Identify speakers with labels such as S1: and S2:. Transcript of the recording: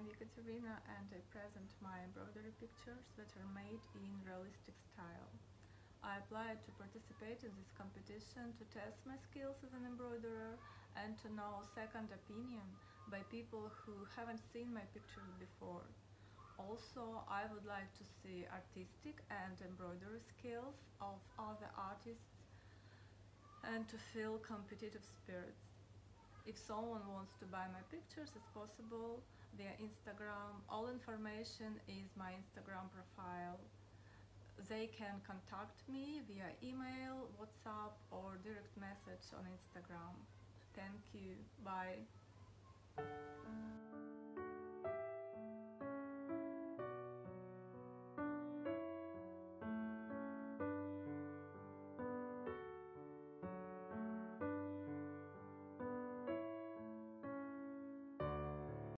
S1: I'm Ekaterina and I present my embroidery pictures that are made in realistic style. I applied to participate in this competition to test my skills as an embroiderer and to know second opinion by people who haven't seen my pictures before. Also, I would like to see artistic and embroidery skills of other artists and to feel competitive spirits. If someone wants to buy my pictures, it's possible via Instagram. All information is my Instagram profile. They can contact me via email, WhatsApp, or direct message on Instagram. Thank you. Bye.